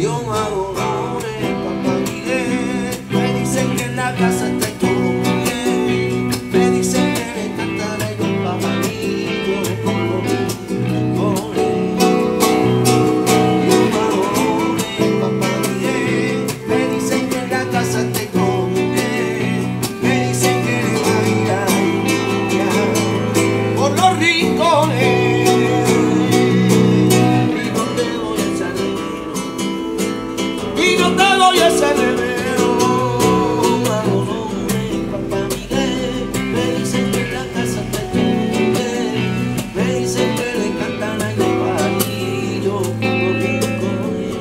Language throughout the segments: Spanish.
yo no hago honores, papá Miguel. Me dicen que en la casa está todo muy bien. Me dicen que le cantaré yo, papá Miguel. Yo respondo mi Yo no hago honores, papá Miguel. Me dicen que en la casa está todo muy bien. Me dicen que le va a ir a los ríos. voy a ese bebero. Cuando mi papá Miguel, me dicen que en la casa te tuve, me dicen que le encantan a los palillos cuando rincones.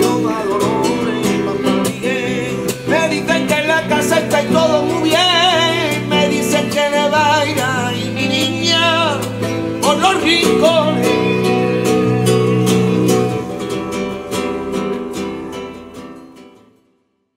Yo me adoro mi papá Miguel, me dicen que en la casa está y todo muy bien, me dicen que le baila y mi niña por los.